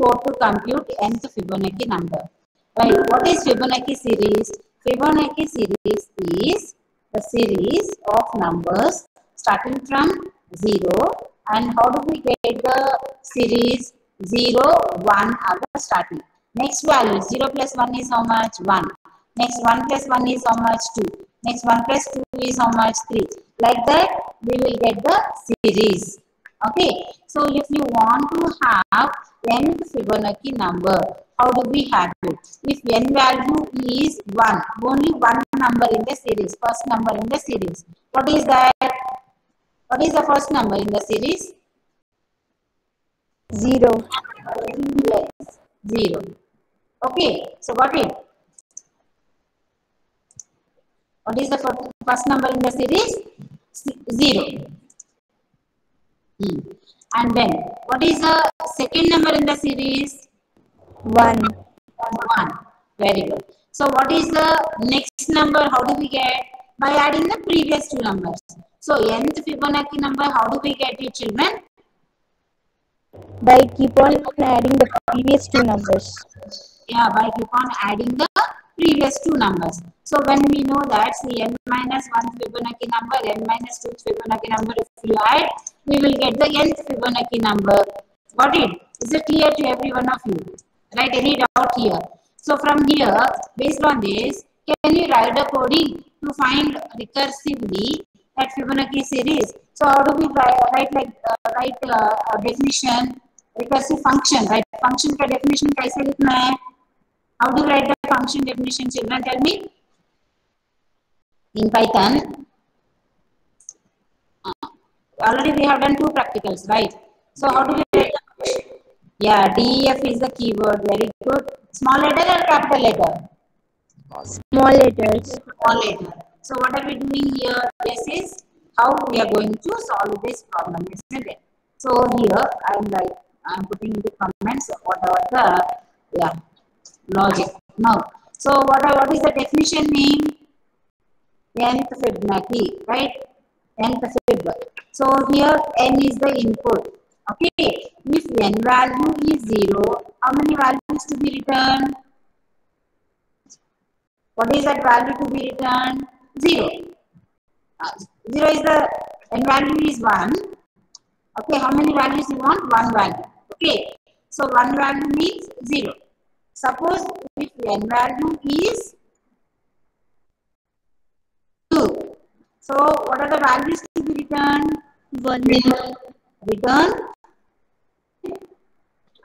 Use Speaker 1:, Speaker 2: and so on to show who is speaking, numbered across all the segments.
Speaker 1: recursive to compute nth Fibonacci number. Right. What is Fibonacci series? Fibonacci series is the series of numbers starting from 0 and how do we get the series 0, 1 are the starting. Next value 0 plus 1 is how much? 1. Next 1 plus 1 is how much? 2. Next 1 plus 2 is how much? 3. Like that we will get the series. Okay. So if you want to have nth Fibonacci number, how do we have it? If n value is 1, only one number in the series, first number in the series. What is that? What is the first number in the series?
Speaker 2: Zero.
Speaker 1: Yes, 0. Okay, so got it? What is the fir- first number in the series? 0. Hmm. And then, what is the second number in the series?
Speaker 2: One.
Speaker 1: 1. Very good. So, what is the next number? How do we get? By adding the previous two numbers. So, nth Fibonacci number, how do we get it, children?
Speaker 2: By keep on adding the previous two numbers.
Speaker 1: Yeah, by keep on adding the previous two numbers. So, when we know that the n minus 1 Fibonacci number, n minus 2 Fibonacci number, if you add, we will get the nth Fibonacci number. Got it? Is it clear to every one of you? Right? Any doubt here? So, from here, based on this, can you write a coding to find recursively that Fibonacci series? So, how do we write, write like uh, write uh, a definition, recursive function, right? Function का definition कैसे लिखना है? How do you write the function definition, children? Tell me. In Python, uh, already we have done two practicals, right? So how do we write? Yeah, DEF is the keyword. Very good. Small letter or capital letter?
Speaker 2: Small letters.
Speaker 1: Small letter. So what are we doing here? This is how we are going to solve this problem, isn't it? So here I'm like I'm putting in the comments whatever the yeah logic. Now, so what are, what is the definition name? nth Fibonacci, right? nth Fib. So here n is the input. Okay. If n value is zero, how many values to be returned? What is that value to be returned? Zero. Uh, zero is the n value is one. Okay. How many values you want? One value. Okay. So one value means zero. Suppose if n value is 2. So, what are the values to be returned?
Speaker 2: One.
Speaker 1: Return.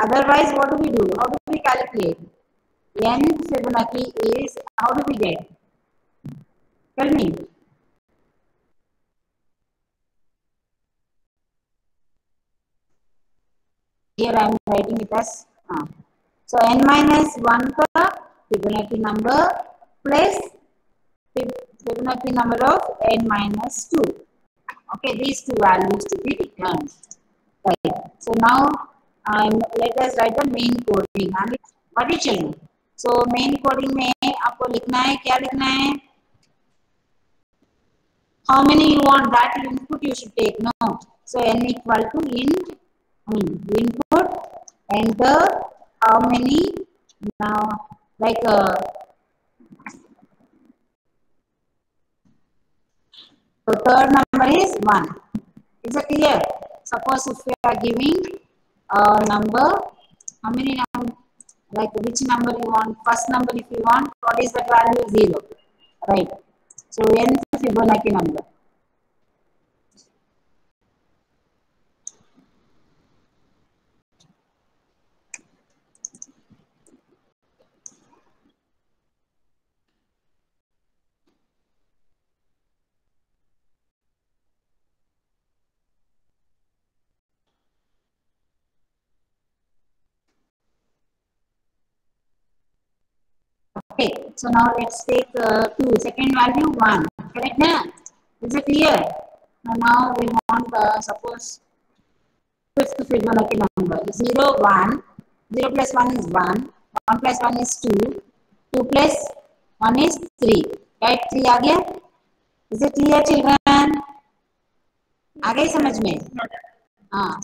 Speaker 1: Otherwise, what do we do? How do we calculate? n Fibonacci is, how do we get? Tell me. Here I am writing it as, uh, so n minus 1 ka Fibonacci number plus Fibonacci number of n minus 2. Okay, these two values to be returned. Right. So now um, let us write the main coding. Is children? So main coding में आपको लिखना है क्या लिखना है? How many you want that input you should take? No. So n equal to int hmm, input enter how many now like uh, So third number is 1. Is it clear? Suppose if we are giving a number, how many number, like which number you want? First number if you want, what is that value? 0. Right. So nth Fibonacci number. Okay, so now let's take uh, 2. Second value 1. Correct? Na? Is it clear? Now, now we want, uh, suppose, fifth Fibonacci number 0, 1. 0 plus 1 is 1. 1 plus 1 is 2. 2 plus 1 is 3. Right? 3 आ गया? Is it clear, children? आ गई समझ में? हाँ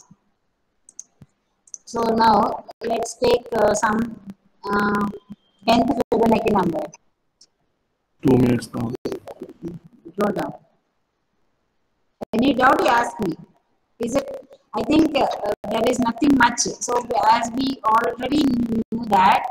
Speaker 1: So now let's take uh, some uh, 10th Fibonacci number.
Speaker 3: Two minutes now.
Speaker 1: Draw down. Any doubt you ask me. Is it? I think uh, there is nothing much. So as we already knew that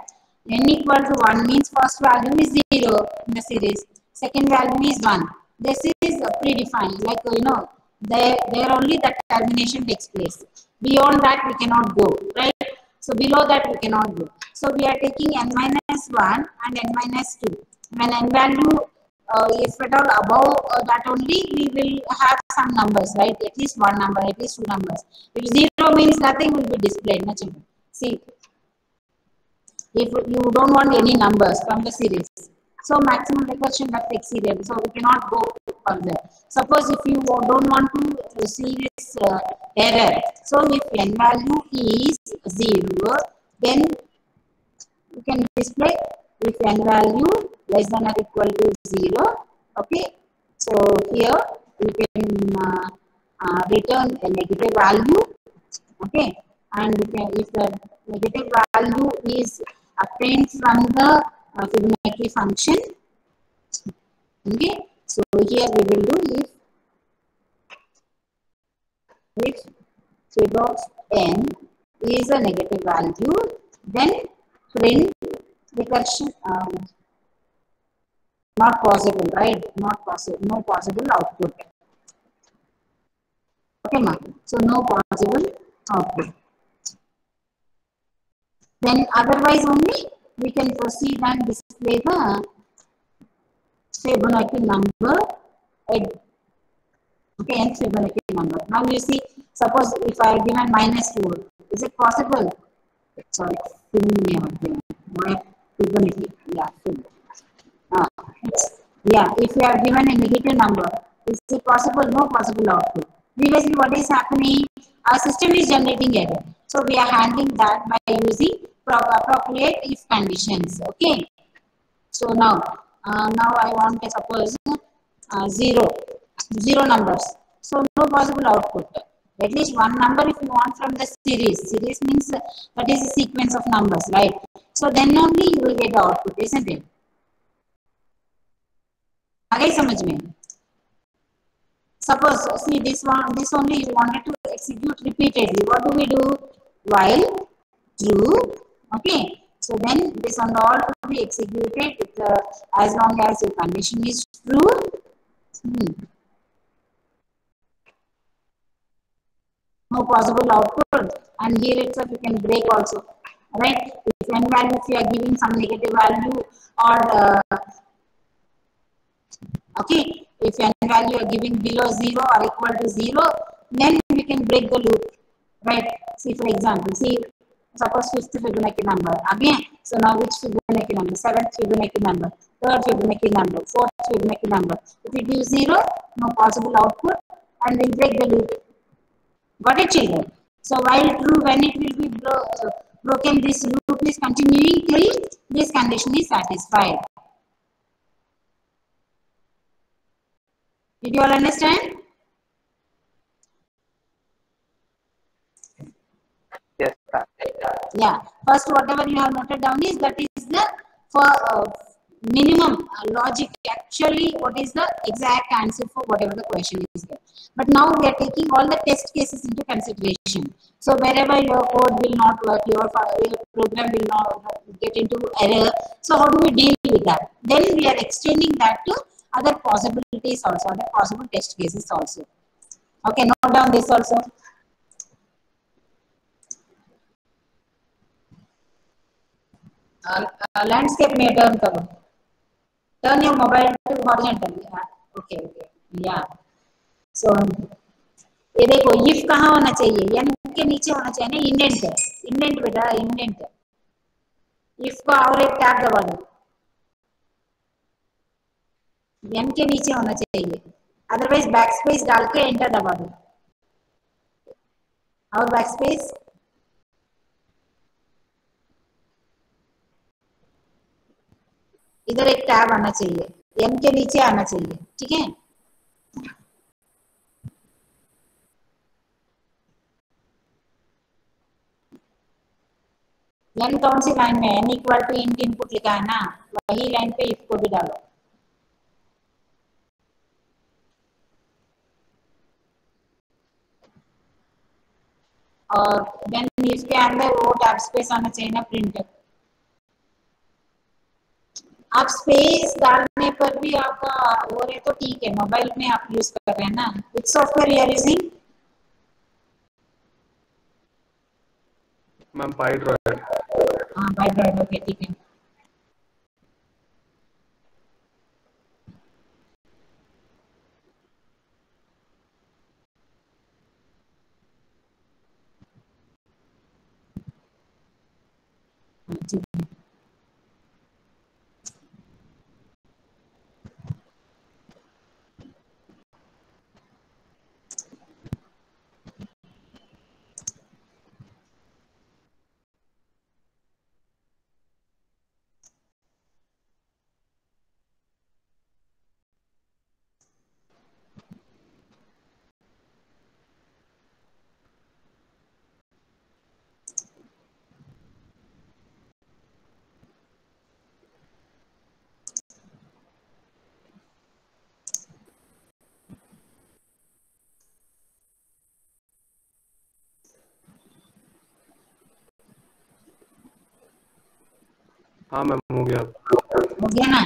Speaker 1: n equal to 1 means first value is 0 in the series. Second value is 1. This is uh, predefined. Like, you know, there, there only that termination takes place. Beyond that we cannot go, right? So below that we cannot go. So we are taking n minus 1 and n minus 2. When n value uh, if at all above uh, that only we will have some numbers right at least one number at least two numbers if zero means nothing will be displayed nothing see if you don't want any numbers from the series so maximum recursion that exceeded so we cannot go further. Suppose if you don't want to see this uh, error. So if n value is zero then you can display if n value less than or equal to 0 okay? So here you can uh, uh, return a negative value. Okay? And can, if the negative value is obtained from the uh, Fibonacci function. Okay so here we will do if if fib of n is a negative value then print recursion um, not possible right? Not possible no possible output. Okay ma'am. So no possible output. Then otherwise only we can proceed and display the Fibonacci number. At okay nth Fibonacci number. Now you see suppose if I given minus 4 is it possible? Sorry why Fibonacci yeah. Ah, yeah if you are given a negative number is it possible? No possible output. Previously what is happening? Our system is generating error. So we are handling that by using pro- appropriate if conditions okay so now uh, now i want to suppose uh, zero zero numbers so no possible output at least one number if you want from the series series means uh, that is a sequence of numbers right so then only you will get the output isn't it आ गई समझ में suppose see this one this only you wanted to execute repeatedly what do we do while true okay so then this on all to be executed with, as long as your condition is true. Hmm. no possible output. And here itself you can break also. Right? If n value if you are giving some negative value or uh, okay if n value are giving below 0 or equal to 0 then we can break the loop. Right? See for example see suppose fifth fibonacci number. Again so now which fibonacci number? Seventh fibonacci number. Third fibonacci number. Fourth fibonacci number. If it gives 0 no possible output and we'll break the loop. Got it children? So while true when it will be bro broken this loop is continuing till this condition is satisfied. Did you all understand?
Speaker 4: Yes, sir.
Speaker 1: Yeah. First, whatever you have noted down is that is the for uh, minimum uh, logic. Actually, what is the exact answer for whatever the question is there. But now we are taking all the test cases into consideration. So wherever your code will not work, your, your program will not get into error. So how do we deal with that? Then we are extending that to other possibilities also, other possible test cases also. Okay, note down this also. Uh, uh, landscape में turn करो turn your mobile to horizontally हाँ, okay okay yeah so ये देखो if कहाँ होना चाहिए n के नीचे होना चाहिए ना indent indent बेटा indent if को और एक टैब दबा दो n के नीचे होना चाहिए अदरवाइज़ बैक स्पेस डाल के एंटर दबा दो और बैक स्पेस इधर एक टैब आना चाहिए। एम के नीचे आना चाहिए। ठीक है? एन कौन सी लाइन में N equal to int input लिखा है ना? वही लाइन पे इफ़ को भी डालो। और देन इसके अंदर वो टैब स्पेस आना चाहिए ना प्रिंटर आप स्पेस डालने पर भी आपका हो रहे तो ठीक है मोबाइल में आप यूज़ कर रहे हैं ना? Which software you are
Speaker 3: using ma'am Pydroid
Speaker 1: हाँ बाय ओके ठीक हाँ, हाँ
Speaker 3: मैम हो गया।
Speaker 1: हो गया ना?